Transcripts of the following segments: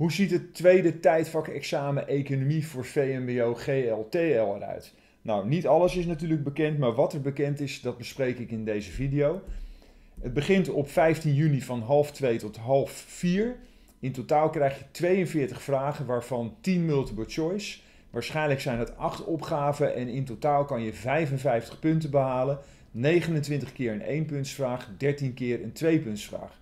Hoe ziet het tweede tijdvak-examen Economie voor VMBO GLTL eruit? Nou, niet alles is natuurlijk bekend, maar wat er bekend is, dat bespreek ik in deze video. Het begint op 15 juni van half 2 tot half 4. In totaal krijg je 42 vragen, waarvan 10 multiple choice. Waarschijnlijk zijn het 8 opgaven en in totaal kan je 55 punten behalen. 29 keer een 1 puntsvraag, 13 keer een 2 puntsvraag.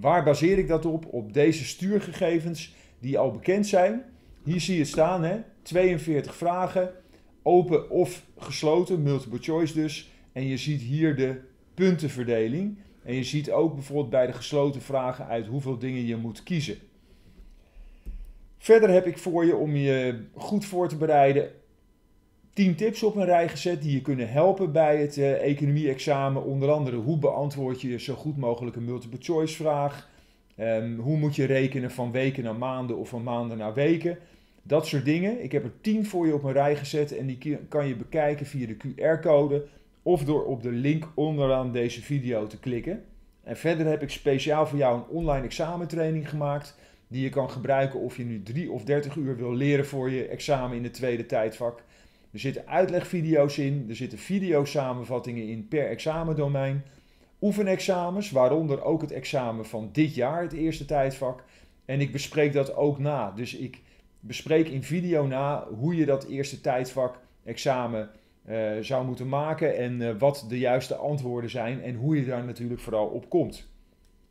Waar baseer ik dat op? Op deze stuurgegevens die al bekend zijn. Hier zie je staan, hè? 42 vragen, open of gesloten, multiple choice dus. En je ziet hier de puntenverdeling. En je ziet ook bijvoorbeeld bij de gesloten vragen uit hoeveel dingen je moet kiezen. Verder heb ik voor je om je goed voor te bereiden 10 tips op een rij gezet die je kunnen helpen bij het uh, economie-examen. Onder andere hoe beantwoord je zo goed mogelijk een multiple choice vraag. Um, hoe moet je rekenen van weken naar maanden of van maanden naar weken. Dat soort dingen. Ik heb er 10 voor je op een rij gezet en die kan je bekijken via de QR-code of door op de link onderaan deze video te klikken. En verder heb ik speciaal voor jou een online examentraining gemaakt die je kan gebruiken of je nu 3 of 30 uur wil leren voor je examen in het tweede tijdvak. Er zitten uitlegvideo's in, er zitten videosamenvattingen in per examendomein. Oefenexamens, waaronder ook het examen van dit jaar, het eerste tijdvak. En ik bespreek dat ook na. Dus ik bespreek in video na hoe je dat eerste tijdvak examen uh, zou moeten maken en uh, wat de juiste antwoorden zijn en hoe je daar natuurlijk vooral op komt.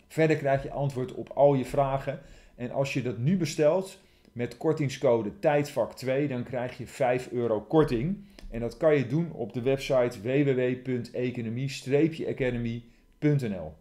Verder krijg je antwoord op al je vragen en als je dat nu bestelt met kortingscode tijdvak 2 dan krijg je 5 euro korting. En dat kan je doen op de website www.economie-academy.nl